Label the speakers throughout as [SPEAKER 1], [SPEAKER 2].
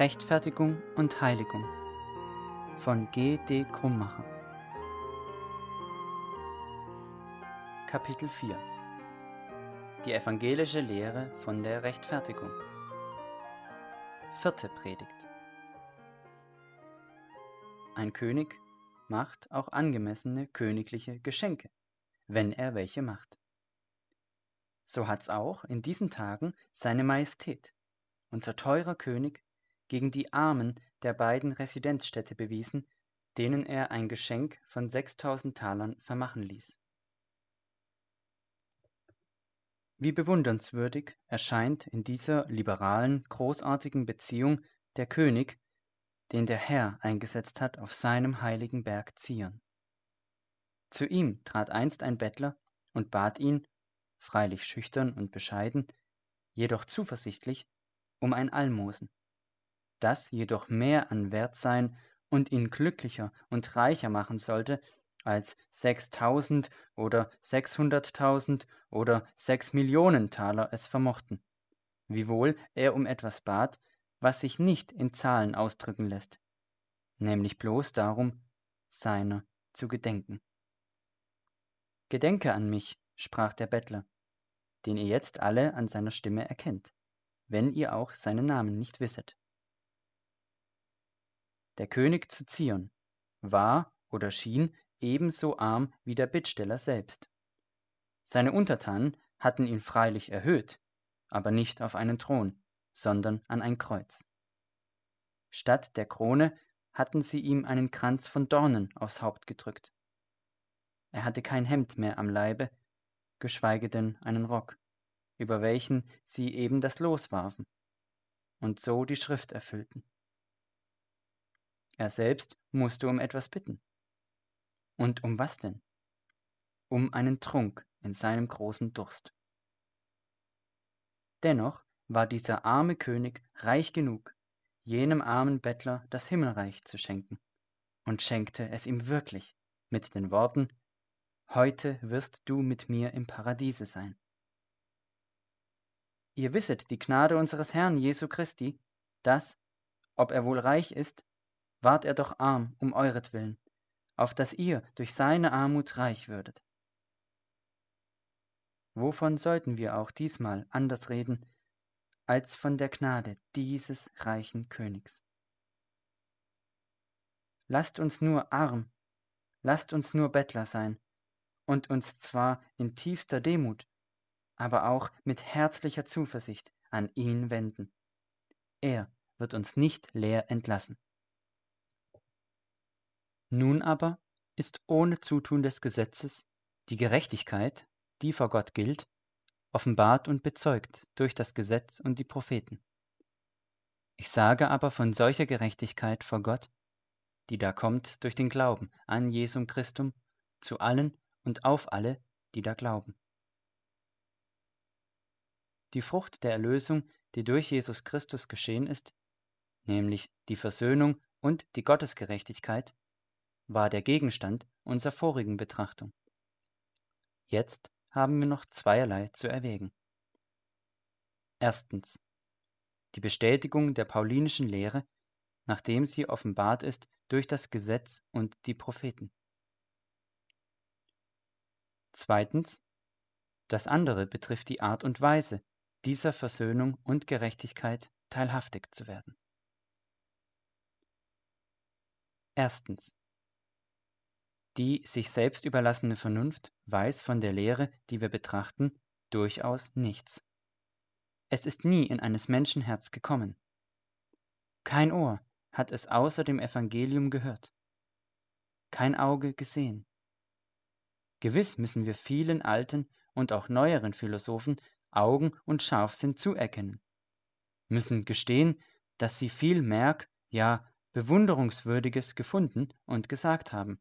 [SPEAKER 1] Rechtfertigung und Heiligung von G. D. Krummacher Kapitel 4 Die evangelische Lehre von der Rechtfertigung Vierte Predigt Ein König macht auch angemessene königliche Geschenke, wenn er welche macht. So hat's auch in diesen Tagen seine Majestät, unser teurer König, gegen die Armen der beiden Residenzstädte bewiesen, denen er ein Geschenk von 6000 Talern vermachen ließ. Wie bewundernswürdig erscheint in dieser liberalen, großartigen Beziehung der König, den der Herr eingesetzt hat auf seinem heiligen Berg Zion. Zu ihm trat einst ein Bettler und bat ihn, freilich schüchtern und bescheiden, jedoch zuversichtlich, um ein Almosen das jedoch mehr an Wert sein und ihn glücklicher und reicher machen sollte, als sechstausend oder sechshunderttausend oder sechs Millionen Taler es vermochten, wiewohl er um etwas bat, was sich nicht in Zahlen ausdrücken lässt, nämlich bloß darum, seiner zu gedenken. Gedenke an mich, sprach der Bettler, den ihr jetzt alle an seiner Stimme erkennt, wenn ihr auch seinen Namen nicht wisset der König zu Zion, war oder schien ebenso arm wie der Bittsteller selbst. Seine Untertanen hatten ihn freilich erhöht, aber nicht auf einen Thron, sondern an ein Kreuz. Statt der Krone hatten sie ihm einen Kranz von Dornen aufs Haupt gedrückt. Er hatte kein Hemd mehr am Leibe, geschweige denn einen Rock, über welchen sie eben das Los warfen und so die Schrift erfüllten. Er selbst musste um etwas bitten. Und um was denn? Um einen Trunk in seinem großen Durst. Dennoch war dieser arme König reich genug, jenem armen Bettler das Himmelreich zu schenken, und schenkte es ihm wirklich mit den Worten Heute wirst du mit mir im Paradiese sein. Ihr wisset die Gnade unseres Herrn Jesu Christi, dass, ob er wohl reich ist, ward er doch arm um euretwillen, auf dass ihr durch seine Armut reich würdet. Wovon sollten wir auch diesmal anders reden, als von der Gnade dieses reichen Königs? Lasst uns nur arm, lasst uns nur Bettler sein, und uns zwar in tiefster Demut, aber auch mit herzlicher Zuversicht an ihn wenden. Er wird uns nicht leer entlassen. Nun aber ist ohne Zutun des Gesetzes die Gerechtigkeit, die vor Gott gilt, offenbart und bezeugt durch das Gesetz und die Propheten. Ich sage aber von solcher Gerechtigkeit vor Gott, die da kommt durch den Glauben an Jesum Christum zu allen und auf alle, die da glauben. Die Frucht der Erlösung, die durch Jesus Christus geschehen ist, nämlich die Versöhnung und die Gottesgerechtigkeit, war der Gegenstand unserer vorigen Betrachtung. Jetzt haben wir noch zweierlei zu erwägen. Erstens. Die Bestätigung der paulinischen Lehre, nachdem sie offenbart ist durch das Gesetz und die Propheten. Zweitens. Das andere betrifft die Art und Weise, dieser Versöhnung und Gerechtigkeit teilhaftig zu werden. Erstens. Die sich selbst überlassene Vernunft weiß von der Lehre, die wir betrachten, durchaus nichts. Es ist nie in eines Menschen Herz gekommen. Kein Ohr hat es außer dem Evangelium gehört. Kein Auge gesehen. Gewiss müssen wir vielen alten und auch neueren Philosophen Augen und Scharfsinn zuerkennen, müssen gestehen, dass sie viel Merk, ja Bewunderungswürdiges gefunden und gesagt haben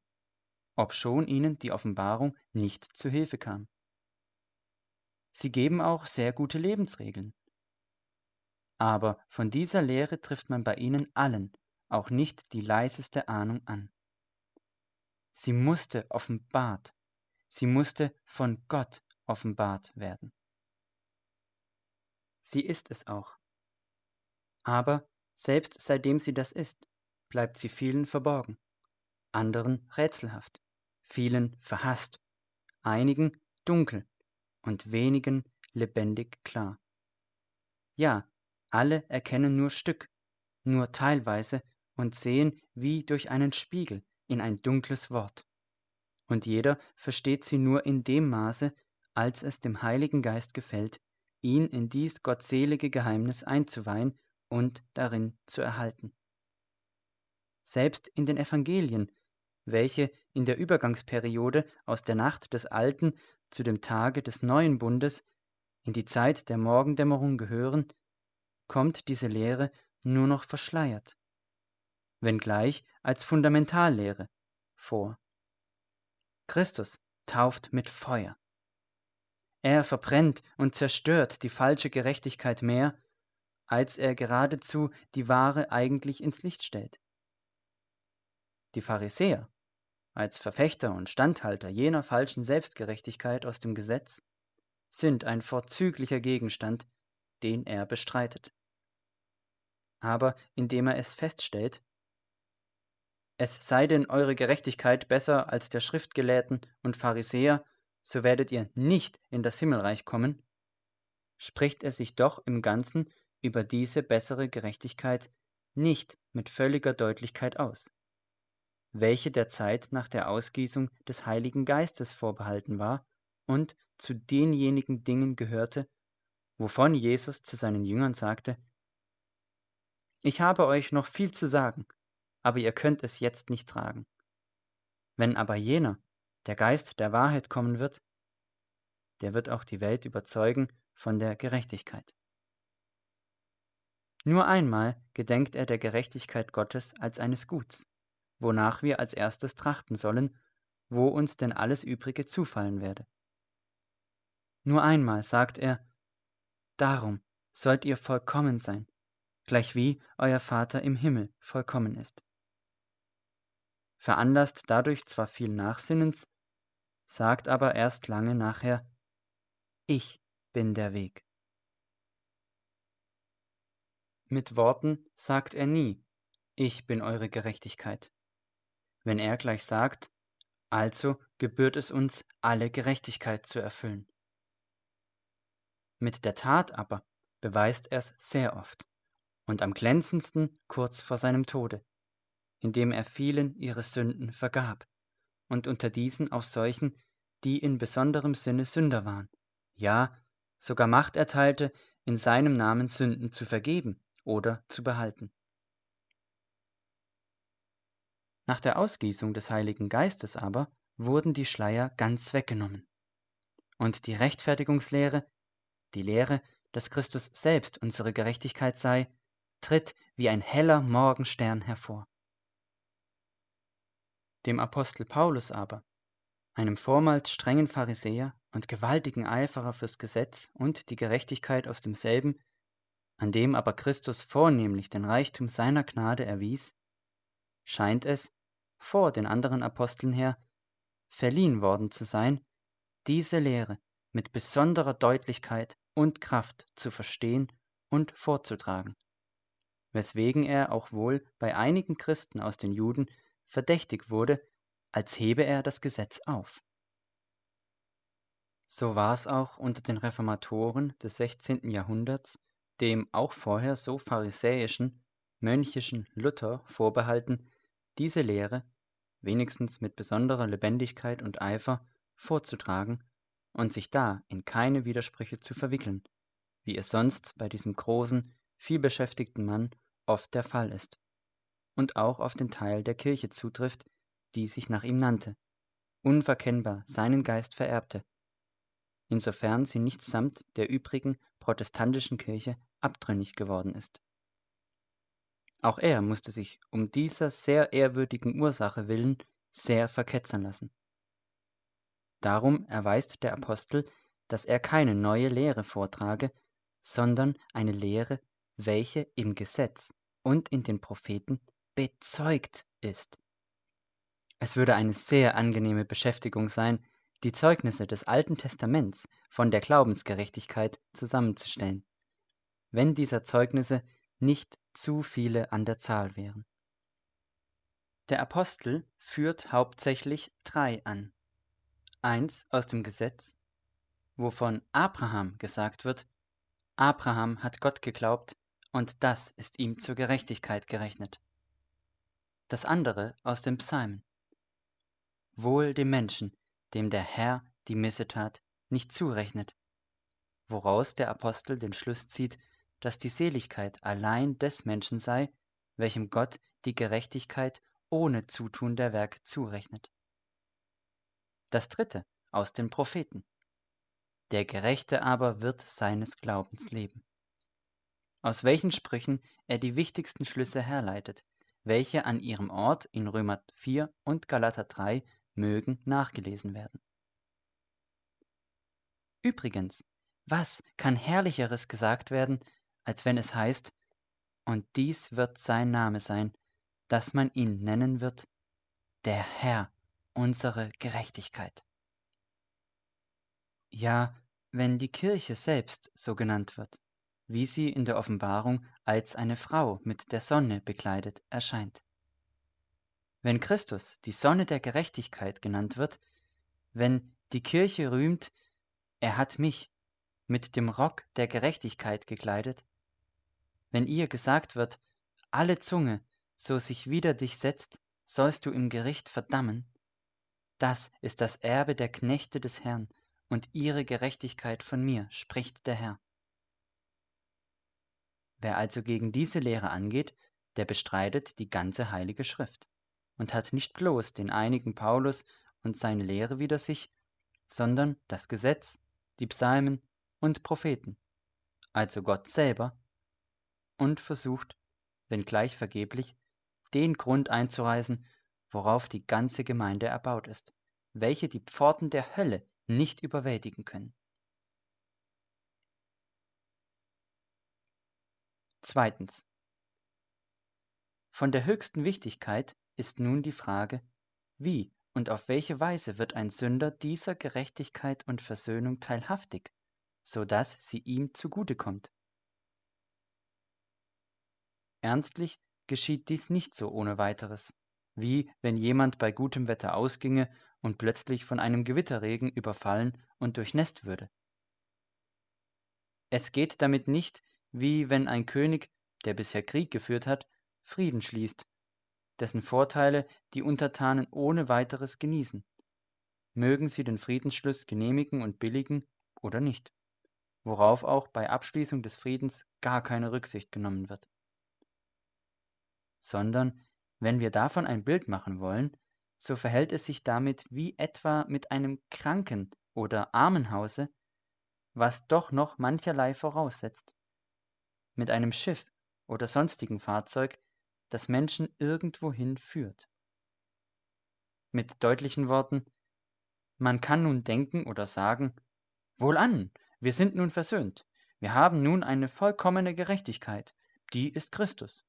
[SPEAKER 1] obschon ihnen die Offenbarung nicht zu Hilfe kam. Sie geben auch sehr gute Lebensregeln. Aber von dieser Lehre trifft man bei ihnen allen auch nicht die leiseste Ahnung an. Sie musste offenbart, sie musste von Gott offenbart werden. Sie ist es auch. Aber Selbst seitdem sie das ist, bleibt sie vielen verborgen, anderen rätselhaft, vielen verhasst, einigen dunkel und wenigen lebendig klar. Ja, alle erkennen nur Stück, nur teilweise und sehen wie durch einen Spiegel in ein dunkles Wort. Und jeder versteht sie nur in dem Maße, als es dem Heiligen Geist gefällt, ihn in dies gottselige Geheimnis einzuweihen und darin zu erhalten. Selbst in den Evangelien, welche in der Übergangsperiode aus der Nacht des Alten zu dem Tage des neuen Bundes in die Zeit der Morgendämmerung gehören, kommt diese Lehre nur noch verschleiert, wenngleich als Fundmentallehre vor. Christus tauft mit Feuer. Er verbrennt und zerstört die falsche Gerechtigkeit mehr, als er geradezu die wahre eigentlich ins Licht stellt. Die Pharisäer, als Verfechter und Standhalter jener falschen Selbstgerechtigkeit aus dem Gesetz, sind ein vorzüglicher Gegenstand, den er bestreitet. Aber indem er es feststellt, es sei denn eure Gerechtigkeit besser als der Schriftgelehrten und Pharisäer, so werdet ihr nicht in das Himmelreich kommen, spricht er sich doch im Ganzen über diese bessere Gerechtigkeit nicht mit völliger Deutlichkeit aus, welche der Zeit nach der Ausgießung des Heiligen Geistes vorbehalten war und zu denjenigen Dingen gehörte, wovon Jesus zu seinen Jüngern sagte, Ich habe euch noch viel zu sagen, aber ihr könnt es jetzt nicht tragen. Wenn aber jener, der Geist der Wahrheit kommen wird, der wird auch die Welt überzeugen von der Gerechtigkeit. Nur einmal gedenkt er der Gerechtigkeit Gottes als eines Guts, wonach wir als erstes trachten sollen, wo uns denn alles Übrige zufallen werde. Nur einmal sagt er, Darum sollt ihr vollkommen sein, gleichwie euer Vater im Himmel vollkommen ist. Veranlasst dadurch zwar viel Nachsinnens, sagt aber erst lange nachher, Ich bin der Weg. Mit Worten sagt er nie, Ich bin eure Gerechtigkeit. Wenn er gleich sagt, also gebührt es uns, alle Gerechtigkeit zu erfüllen. Mit der Tat aber beweist er es sehr oft und am glänzendsten kurz vor seinem Tode, indem er vielen ihre Sünden vergab und unter diesen auch solchen, die in besonderem Sinne Sünder waren, ja, sogar Macht erteilte, in seinem Namen Sünden zu vergeben oder zu behalten. Nach der Ausgießung des Heiligen Geistes aber wurden die Schleier ganz weggenommen. Und die Rechtfertigungslehre die Lehre, dass Christus selbst unsere Gerechtigkeit sei, tritt wie ein heller Morgenstern hervor. Dem Apostel Paulus aber, einem vormals strengen Pharisäer und gewaltigen Eiferer fürs Gesetz und die Gerechtigkeit aus demselben, an dem aber Christus vornehmlich den Reichtum seiner Gnade erwies, scheint es, vor den anderen Aposteln her, verliehen worden zu sein, diese Lehre mit besonderer Deutlichkeit und Kraft zu verstehen und vorzutragen, weswegen er auch wohl bei einigen Christen aus den Juden verdächtig wurde, als hebe er das Gesetz auf. So war es auch unter den Reformatoren des 16. Jahrhunderts, dem auch vorher so pharisäischen, mönchischen Luther vorbehalten, diese Lehre, wenigstens mit besonderer Lebendigkeit und Eifer, vorzutragen und sich da in keine Widersprüche zu verwickeln, wie es sonst bei diesem großen, vielbeschäftigten Mann oft der Fall ist, und auch auf den Teil der Kirche zutrifft, die sich nach ihm nannte, unverkennbar seinen Geist vererbte, insofern sie nicht samt der übrigen protestantischen Kirche abtrünnig geworden ist. Auch er musste sich um dieser sehr ehrwürdigen Ursache willen sehr verketzern lassen. Darum erweist der Apostel, dass er keine neue Lehre vortrage, sondern eine Lehre, welche im Gesetz und in den Propheten bezeugt ist. Es würde eine sehr angenehme Beschäftigung sein, die Zeugnisse des Alten Testaments von der Glaubensgerechtigkeit zusammenzustellen. Wenn dieser Zeugnisse nicht zu viele an der Zahl wären. Der Apostel führt hauptsächlich drei an. Eins aus dem Gesetz, wovon Abraham gesagt wird, Abraham hat Gott geglaubt und das ist ihm zur Gerechtigkeit gerechnet. Das andere aus dem Psalmen. Wohl dem Menschen, dem der Herr die Missetat nicht zurechnet, woraus der Apostel den Schluss zieht, dass die Seligkeit allein des Menschen sei, welchem Gott die Gerechtigkeit ohne Zutun der Werke zurechnet. Das dritte aus den Propheten. Der Gerechte aber wird seines Glaubens leben. Aus welchen Sprüchen er die wichtigsten Schlüsse herleitet, welche an ihrem Ort in Römer 4 und Galater 3 mögen nachgelesen werden. Übrigens, was kann herrlicheres gesagt werden, als wenn es heißt, und dies wird sein Name sein, dass man ihn nennen wird, der Herr, unsere Gerechtigkeit. Ja, wenn die Kirche selbst so genannt wird, wie sie in der Offenbarung als eine Frau mit der Sonne bekleidet erscheint. Wenn Christus die Sonne der Gerechtigkeit genannt wird, wenn die Kirche rühmt, er hat mich mit dem Rock der Gerechtigkeit gekleidet, wenn ihr gesagt wird, alle Zunge so sich wider dich setzt, sollst du im Gericht verdammen. Das ist das Erbe der Knechte des Herrn und ihre Gerechtigkeit von mir, spricht der Herr. Wer also gegen diese Lehre angeht, der bestreitet die ganze heilige Schrift und hat nicht bloß den einigen Paulus und seine Lehre wider sich, sondern das Gesetz, die Psalmen und Propheten, also Gott selber, und versucht, wenngleich vergeblich, den Grund einzureißen, worauf die ganze Gemeinde erbaut ist, welche die Pforten der Hölle nicht überwältigen können. Zweitens. Von der höchsten Wichtigkeit ist nun die Frage, wie und auf welche Weise wird ein Sünder dieser Gerechtigkeit und Versöhnung teilhaftig, so dass sie ihm zugute kommt. Ernstlich geschieht dies nicht so ohne weiteres, wie wenn jemand bei gutem Wetter ausginge und plötzlich von einem Gewitterregen überfallen und durchnässt würde. Es geht damit nicht, wie wenn ein König, der bisher Krieg geführt hat, Frieden schließt, dessen Vorteile die Untertanen ohne weiteres genießen. Mögen sie den Friedensschluss genehmigen und billigen oder nicht, worauf auch bei Abschließung des Friedens gar keine Rücksicht genommen wird sondern wenn wir davon ein Bild machen wollen, so verhält es sich damit wie etwa mit einem Kranken- oder Armenhause, was doch noch mancherlei voraussetzt. Mit einem Schiff oder sonstigen Fahrzeug, das Menschen irgendwohin führt. Mit deutlichen Worten, man kann nun denken oder sagen, Wohlan, wir sind nun versöhnt, wir haben nun eine vollkommene Gerechtigkeit, die ist Christus.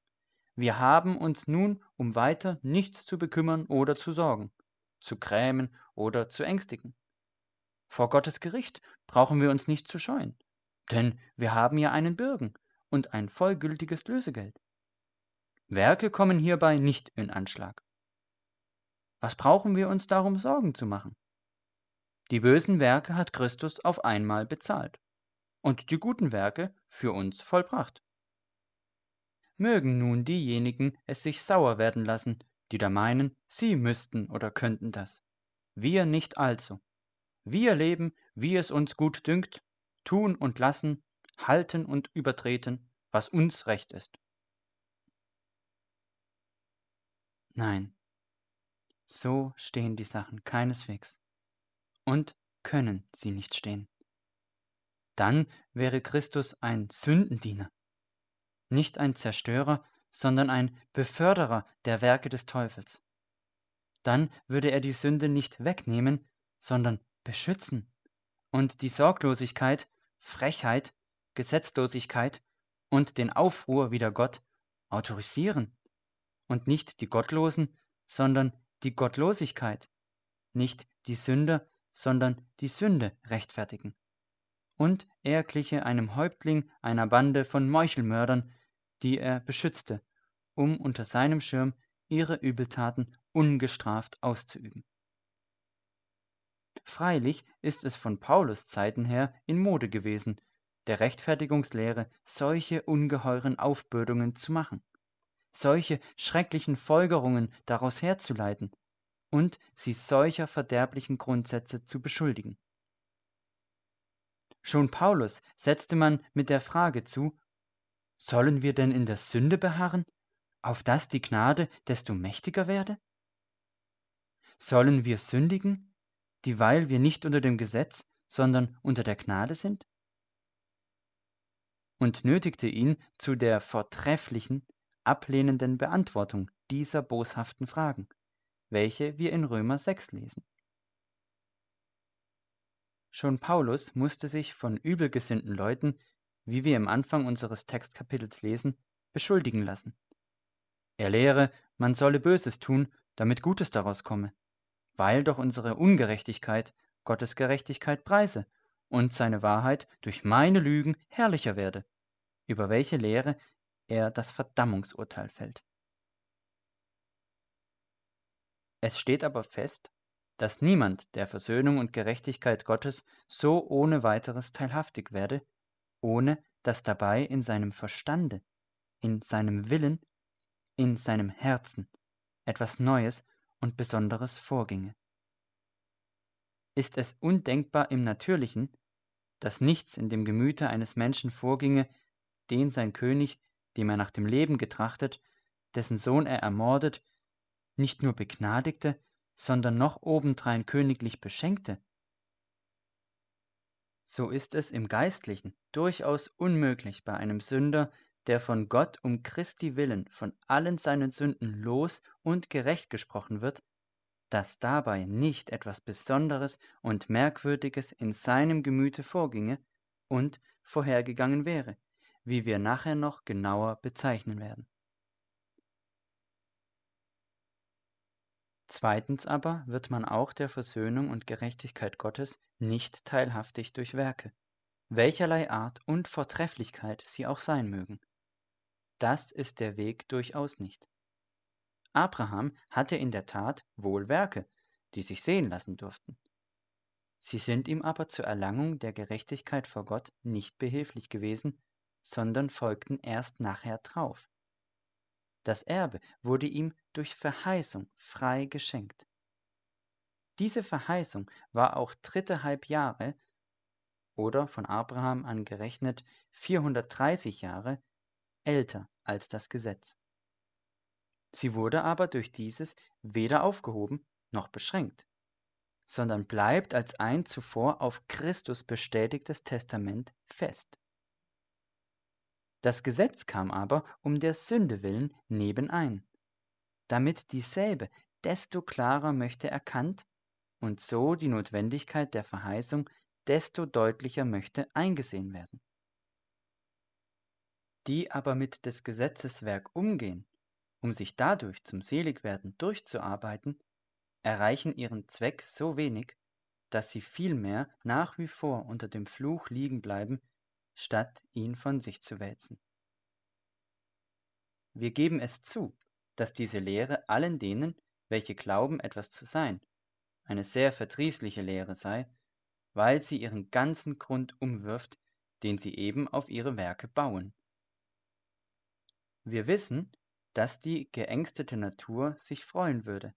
[SPEAKER 1] Wir haben uns nun um weiter nichts zu bekümmern oder zu sorgen, zu grämen oder zu ängstigen. Vor Gottes Gericht brauchen wir uns nicht zu scheuen, denn wir haben ja einen Bürgen und ein vollgültiges Lösegeld. Werke kommen hierbei nicht in Anschlag. Was brauchen wir uns darum Sorgen zu machen? Die bösen Werke hat Christus auf einmal bezahlt und die guten Werke für uns vollbracht mögen nun diejenigen es sich sauer werden lassen, die da meinen, sie müssten oder könnten das. Wir nicht also. Wir leben, wie es uns gut dünkt, tun und lassen, halten und übertreten, was uns recht ist. Nein, so stehen die Sachen keineswegs und können sie nicht stehen. Dann wäre Christus ein Sündendiener, nicht ein Zerstörer, sondern ein Beförderer der Werke des Teufels. Dann würde er die Sünde nicht wegnehmen, sondern beschützen und die Sorglosigkeit, Frechheit, Gesetzlosigkeit und den Aufruhr wider Gott autorisieren und nicht die Gottlosen, sondern die Gottlosigkeit, nicht die Sünder, sondern die Sünde rechtfertigen. Und er gliche einem Häuptling einer Bande von Meuchelmördern, die er beschützte, um unter seinem Schirm ihre Übeltaten ungestraft auszuüben. Freilich ist es von Paulus Zeiten her in Mode gewesen, der Rechtfertigungslehre solche ungeheuren Aufbürdungen zu machen, solche schrecklichen Folgerungen daraus herzuleiten und sie solcher verderblichen Grundsätze zu beschuldigen. Schon Paulus setzte man mit der Frage zu, sollen wir denn in der Sünde beharren, auf dass die Gnade desto mächtiger werde? Sollen wir sündigen, dieweil wir nicht unter dem Gesetz, sondern unter der Gnade sind? Und nötigte ihn zu der vortrefflichen, ablehnenden Beantwortung dieser boshaften Fragen, welche wir in Römer 6 lesen. Schon Paulus musste sich von übelgesinnten Leuten, wie wir im Anfang unseres Textkapitels lesen, beschuldigen lassen. Er lehre, man solle Böses tun, damit Gutes daraus komme, weil doch unsere Ungerechtigkeit Gottes Gerechtigkeit preise und seine Wahrheit durch meine Lügen herrlicher werde, über welche Lehre er das Verdammungsurteil fällt. Es steht aber fest, dass niemand der Versöhnung und Gerechtigkeit Gottes so ohne weiteres teilhaftig werde, ohne dass dabei in seinem Verstande, in seinem Willen, in seinem Herzen etwas Neues und Besonderes vorginge. Ist es undenkbar im Natürlichen, dass nichts in dem Gemüte eines Menschen vorginge, den sein König, dem er nach dem Leben getrachtet, dessen Sohn er ermordet, nicht nur begnadigte, sondern noch obendrein königlich beschenkte, so ist es im Geistlichen durchaus unmöglich bei einem Sünder, der von Gott um Christi willen von allen seinen Sünden los und gerecht gesprochen wird, dass dabei nicht etwas Besonderes und Merkwürdiges in seinem Gemüte vorginge und vorhergegangen wäre, wie wir nachher noch genauer bezeichnen werden. Zweitens aber wird man auch der Versöhnung und Gerechtigkeit Gottes nicht teilhaftig durch Werke, welcherlei Art und Vortrefflichkeit sie auch sein mögen. Das ist der Weg durchaus nicht. Abraham hatte in der Tat wohl Werke, die sich sehen lassen durften. Sie sind ihm aber zur Erlangung der Gerechtigkeit vor Gott nicht behilflich gewesen, sondern folgten erst nachher drauf. Das Erbe wurde ihm durch Verheißung frei geschenkt. Diese Verheißung war auch drittehalb Jahre oder von Abraham angerechnet 430 Jahre älter als das Gesetz. Sie wurde aber durch dieses weder aufgehoben noch beschränkt, sondern bleibt als ein zuvor auf Christus bestätigtes Testament fest. Das Gesetz kam aber um der Sünde willen nebenein, damit dieselbe desto klarer möchte erkannt und so die Notwendigkeit der Verheißung desto deutlicher möchte eingesehen werden. Die aber mit des Gesetzes Werk umgehen, um sich dadurch zum Seligwerden durchzuarbeiten, erreichen ihren Zweck so wenig, dass sie vielmehr nach wie vor unter dem Fluch liegen bleiben, statt ihn von sich zu wälzen. Wir geben es zu, dass diese Lehre allen denen, welche glauben, etwas zu sein, eine sehr verdrießliche Lehre sei, weil sie ihren ganzen Grund umwirft, den sie eben auf ihre Werke bauen. Wir wissen, dass die geängstete Natur sich freuen würde,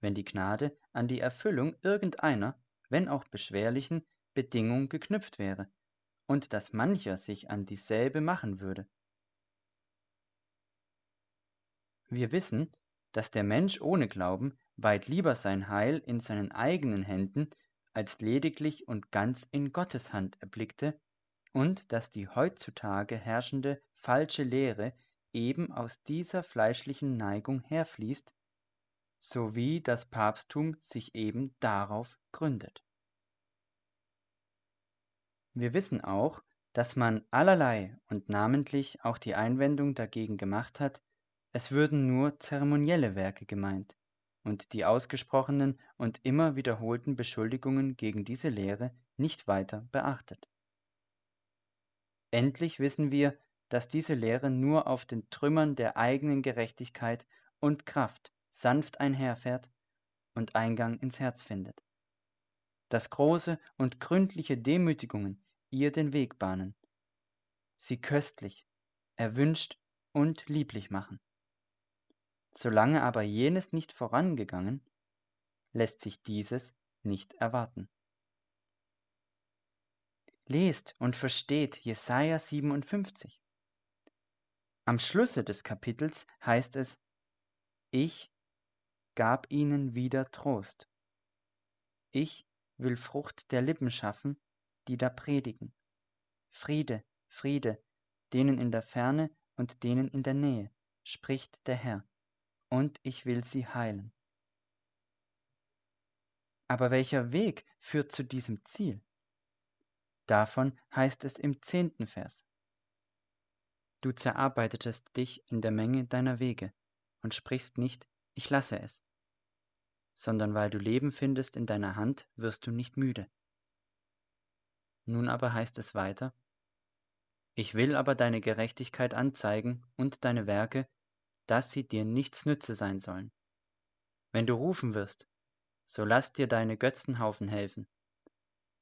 [SPEAKER 1] wenn die Gnade an die Erfüllung irgendeiner, wenn auch beschwerlichen, Bedingung geknüpft wäre, und dass mancher sich an dieselbe machen würde. Wir wissen, dass der Mensch ohne Glauben weit lieber sein Heil in seinen eigenen Händen als lediglich und ganz in Gottes Hand erblickte und dass die heutzutage herrschende falsche Lehre eben aus dieser fleischlichen Neigung herfließt, sowie das Papsttum sich eben darauf gründet. Wir wissen auch, dass man allerlei und namentlich auch die Einwendung dagegen gemacht hat, es würden nur zeremonielle Werke gemeint und die ausgesprochenen und immer wiederholten Beschuldigungen gegen diese Lehre nicht weiter beachtet. Endlich wissen wir, dass diese Lehre nur auf den Trümmern der eigenen Gerechtigkeit und Kraft sanft einherfährt und Eingang ins Herz findet. Dass große und gründliche Demütigungen ihr den Weg bahnen, sie köstlich, erwünscht und lieblich machen. Solange aber jenes nicht vorangegangen, lässt sich dieses nicht erwarten. Lest und versteht Jesaja 57. Am Schlusse des Kapitels heißt es: Ich gab ihnen wieder Trost. Ich will Frucht der Lippen schaffen, die da predigen. Friede, Friede, denen in der Ferne und denen in der Nähe, spricht der Herr, und ich will sie heilen. Aber welcher Weg führt zu diesem Ziel? Davon heißt es im zehnten Vers. Du zerarbeitetest dich in der Menge deiner Wege und sprichst nicht, ich lasse es, sondern weil du Leben findest in deiner Hand, wirst du nicht müde. Nun aber heißt es weiter, ich will aber deine Gerechtigkeit anzeigen und deine Werke, dass sie dir nichts nütze sein sollen. Wenn du rufen wirst, so lass dir deine Götzenhaufen helfen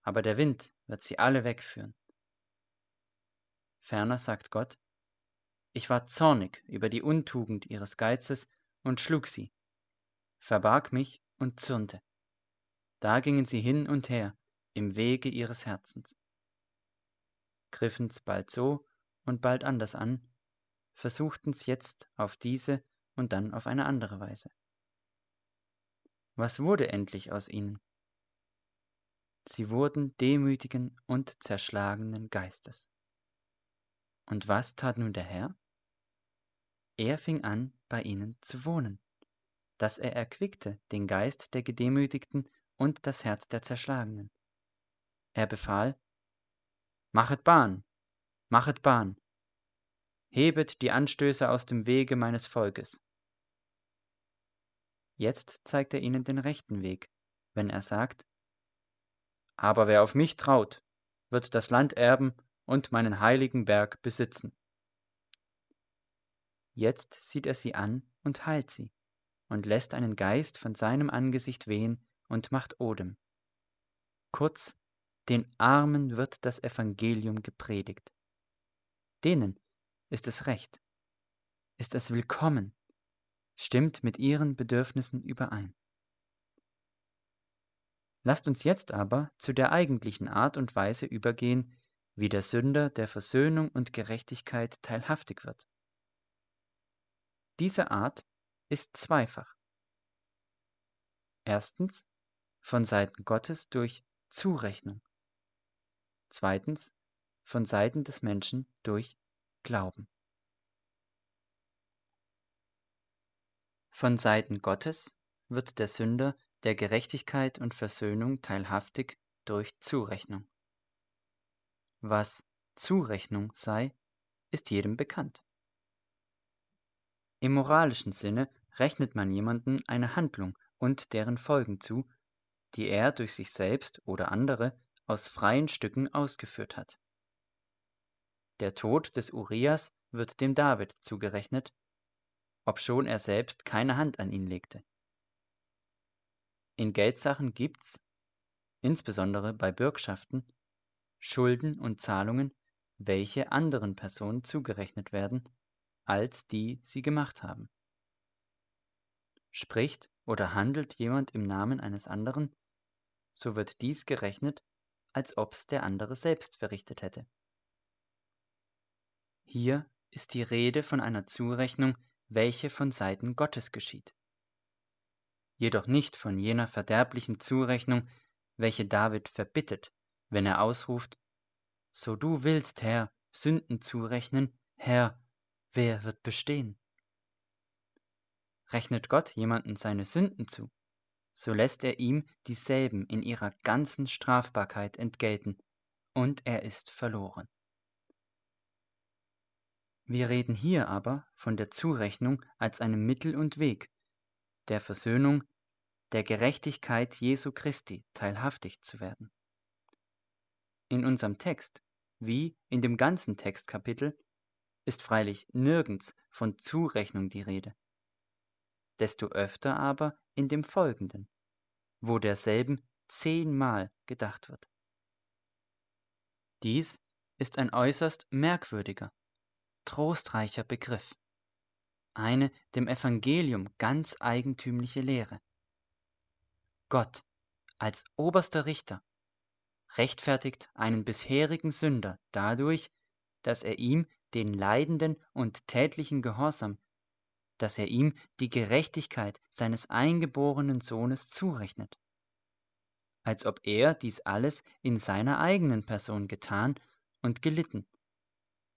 [SPEAKER 1] aber der Wind wird sie alle wegführen. Ferner sagt Gott, ich war zornig über die Untugend ihres Geizes und schlug sie, verbarg mich und zürnte. Da gingen sie hin und her im Wege ihres Herzens, griffen's bald so und bald anders an, versuchten's jetzt auf diese und dann auf eine andere Weise. Was wurde endlich aus ihnen? Sie wurden demütigen und zerschlagenen Geistes. Und was tat nun der Herr? Er fing an, bei ihnen zu wohnen, dass er erquickte den Geist der Gedemütigten und das Herz der Zerschlagenen. Er befahl, Machet Bahn, machet Bahn, hebet die Anstöße aus dem Wege meines Volkes. Jetzt zeigt er ihnen den rechten Weg, wenn er sagt, aber wer auf mich traut, wird das Land erben und meinen heiligen Berg besitzen. Jetzt sieht er sie an und heilt sie und lässt einen Geist von seinem Angesicht wehen und macht Odem. Kurz, den Armen wird das Evangelium gepredigt. Denen ist es recht, ist es willkommen, stimmt mit ihren Bedürfnissen überein. Lasst uns jetzt aber zu der eigentlichen Art und Weise übergehen, wie der Sünder der Versöhnung und Gerechtigkeit teilhaftig wird. Diese Art ist zweifach. Erstens von Seiten Gottes durch Zurechnung. Zweitens von Seiten des Menschen durch Glauben. Von Seiten Gottes wird der Sünder der Gerechtigkeit und Versöhnung teilhaftig durch Zurechnung. Was Zurechnung sei, ist jedem bekannt. Im moralischen Sinne rechnet man jemanden eine Handlung und deren Folgen zu, die er durch sich selbst oder andere aus freien Stücken ausgeführt hat. Der Tod des Urias wird dem David zugerechnet, obschon er selbst keine Hand an ihn legte. In Geldsachen gibt's, insbesondere bei Bürgschaften, Schulden und Zahlungen, welche anderen Personen zugerechnet werden, als die sie gemacht haben. Spricht oder handelt jemand im Namen eines anderen, so wird dies gerechnet, als ob's der andere selbst verrichtet hätte. Hier ist die Rede von einer Zurechnung, welche von Seiten Gottes geschieht jedoch nicht von jener verderblichen Zurechnung, welche David verbittet, wenn er ausruft, So du willst, Herr, Sünden zurechnen, Herr, wer wird bestehen? Rechnet Gott jemanden seine Sünden zu, so lässt er ihm dieselben in ihrer ganzen Strafbarkeit entgelten, und er ist verloren. Wir reden hier aber von der Zurechnung als einem Mittel und Weg, der Versöhnung, der Gerechtigkeit Jesu Christi teilhaftig zu werden. In unserem Text, wie in dem ganzen Textkapitel, ist freilich nirgends von Zurechnung die Rede, desto öfter aber in dem folgenden, wo derselben zehnmal gedacht wird. Dies ist ein äußerst merkwürdiger, trostreicher Begriff, eine dem Evangelium ganz eigentümliche Lehre. Gott als oberster Richter rechtfertigt einen bisherigen Sünder dadurch, dass er ihm den leidenden und tätlichen Gehorsam, dass er ihm die Gerechtigkeit seines eingeborenen Sohnes zurechnet, als ob er dies alles in seiner eigenen Person getan und gelitten,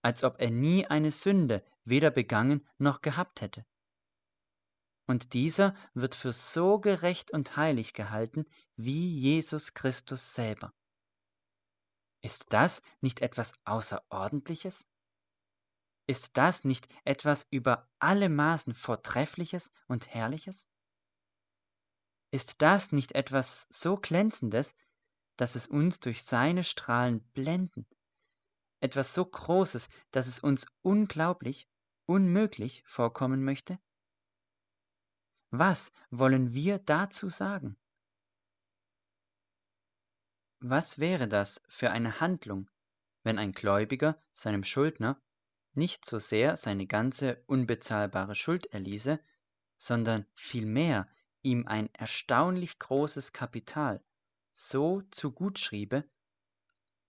[SPEAKER 1] als ob er nie eine Sünde weder begangen noch gehabt hätte. Und dieser wird für so gerecht und heilig gehalten wie Jesus Christus selber. Ist das nicht etwas Außerordentliches? Ist das nicht etwas über alle Maßen Vortreffliches und Herrliches? Ist das nicht etwas so Glänzendes, dass es uns durch seine Strahlen blenden? Etwas so Großes, dass es uns unglaublich, unmöglich vorkommen möchte? Was wollen wir dazu sagen? Was wäre das für eine Handlung, wenn ein Gläubiger seinem Schuldner nicht so sehr seine ganze unbezahlbare Schuld erließe, sondern vielmehr ihm ein erstaunlich großes Kapital so zugutschriebe,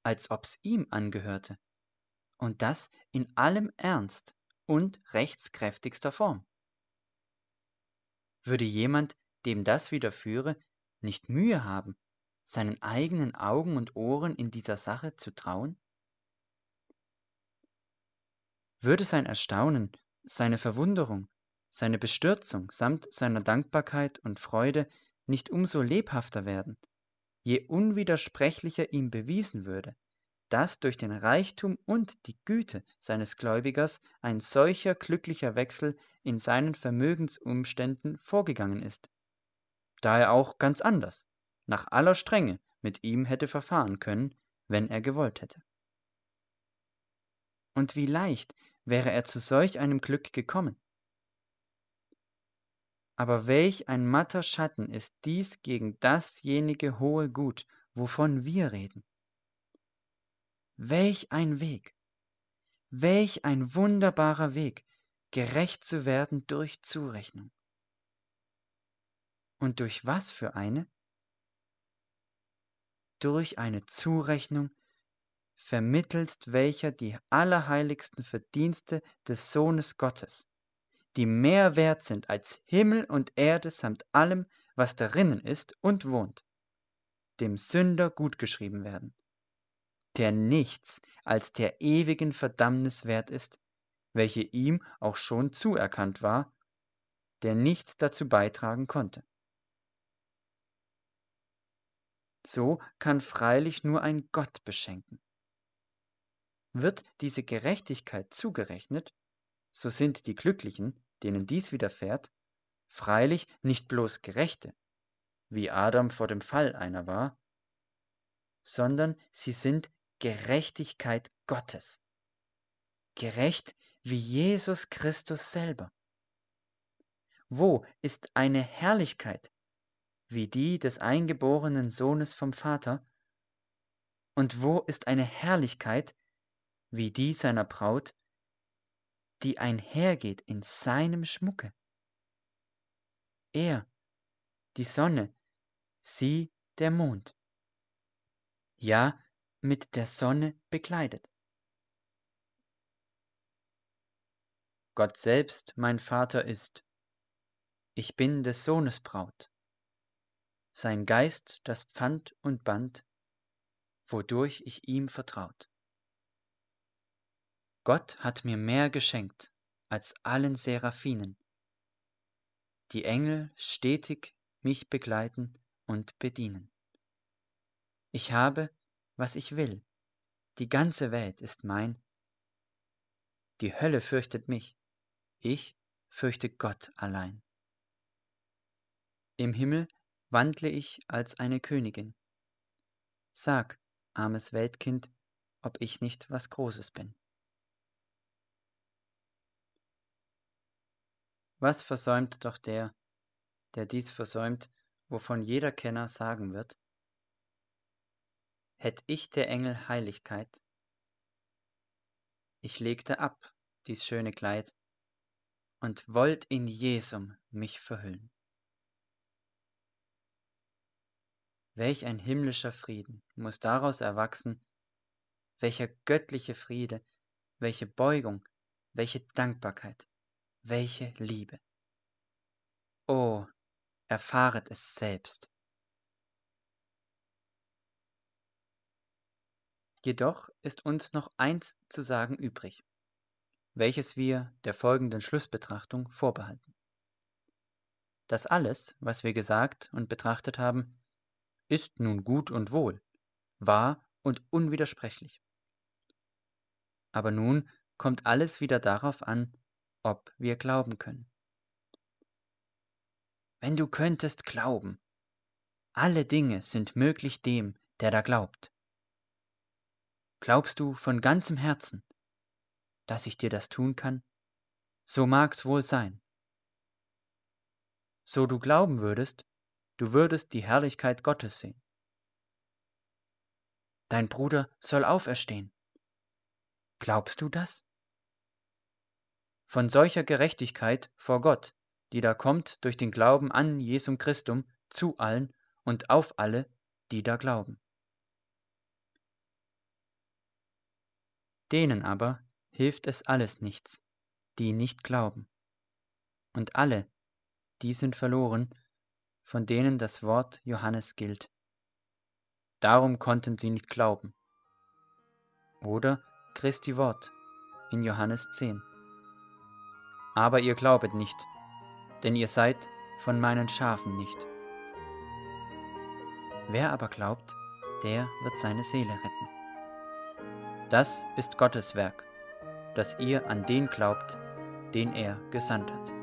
[SPEAKER 1] als ob's ihm angehörte, und das in allem Ernst und rechtskräftigster Form. Würde jemand, dem das widerführe, nicht Mühe haben, seinen eigenen Augen und Ohren in dieser Sache zu trauen? Würde sein Erstaunen, seine Verwunderung, seine Bestürzung samt seiner Dankbarkeit und Freude nicht umso lebhafter werden, je unwidersprechlicher ihm bewiesen würde, dass durch den Reichtum und die Güte seines Gläubigers ein solcher glücklicher Wechsel in seinen Vermögensumständen vorgegangen ist, da er auch ganz anders, nach aller Strenge mit ihm hätte verfahren können, wenn er gewollt hätte. Und wie leicht wäre er zu solch einem Glück gekommen. Aber welch ein matter Schatten ist dies gegen dasjenige hohe Gut, wovon wir reden. Welch ein Weg, welch ein wunderbarer Weg, gerecht zu werden durch Zurechnung. Und durch was für eine? durch eine Zurechnung, vermittelst welcher die allerheiligsten Verdienste des Sohnes Gottes, die mehr wert sind als Himmel und Erde samt allem, was darinnen ist und wohnt, dem Sünder gutgeschrieben werden, der nichts als der ewigen Verdammnis wert ist, welche ihm auch schon zuerkannt war, der nichts dazu beitragen konnte. So kann freilich nur ein Gott beschenken. Wird diese Gerechtigkeit zugerechnet, so sind die Glücklichen, denen dies widerfährt, freilich nicht bloß Gerechte, wie Adam vor dem Fall einer war, sondern sie sind Gerechtigkeit Gottes. Gerecht wie Jesus Christus selber. Wo ist eine Herrlichkeit, wie die des eingeborenen Sohnes vom Vater? Und wo ist eine Herrlichkeit wie die seiner Braut, die einhergeht in seinem Schmucke? Er, die Sonne, sie der Mond. Ja, mit der Sonne bekleidet. Gott selbst mein Vater ist. Ich bin des Sohnes Braut sein Geist das Pfand und Band, wodurch ich ihm vertraut. Gott hat mir mehr geschenkt als allen Seraphinen, die Engel stetig mich begleiten und bedienen. Ich habe, was ich will, die ganze Welt ist mein. Die Hölle fürchtet mich, ich fürchte Gott allein. Im Himmel wandle ich als eine Königin. Sag, armes Weltkind, ob ich nicht was Großes bin. Was versäumt doch der, der dies versäumt, wovon jeder Kenner sagen wird, hätt ich der Engel Heiligkeit, ich legte ab dies schöne Kleid und wollt in Jesum mich verhüllen. Welch ein himmlischer Frieden muss daraus erwachsen, welcher göttliche Friede, welche Beugung, welche Dankbarkeit, welche Liebe. O, erfahret es selbst. Jedoch ist uns noch eins zu sagen übrig, welches wir der folgenden Schlussbetrachtung vorbehalten. Das alles, was wir gesagt und betrachtet haben, ist nun gut und wohl, wahr und unwidersprechlich. Aber nun kommt alles wieder darauf an, ob wir glauben können. Wenn du könntest glauben, alle Dinge sind möglich dem, der da glaubt. Glaubst du von ganzem Herzen, dass ich dir das tun kann? So mag's wohl sein. So du glauben würdest, du würdest die Herrlichkeit Gottes sehen. Dein Bruder soll auferstehen. Glaubst du das? Von solcher Gerechtigkeit vor Gott, die da kommt durch den Glauben an Jesum Christum zu allen und auf alle, die da glauben. Denen aber hilft es alles nichts, die nicht glauben. Und alle, die sind verloren, von denen das Wort Johannes gilt. Darum konnten sie nicht glauben. Oder Christi Wort in Johannes 10. Aber ihr glaubet nicht, denn ihr seid von meinen Schafen nicht. Wer aber glaubt, der wird seine Seele retten. Das ist Gottes Werk, dass ihr an den glaubt, den er gesandt hat.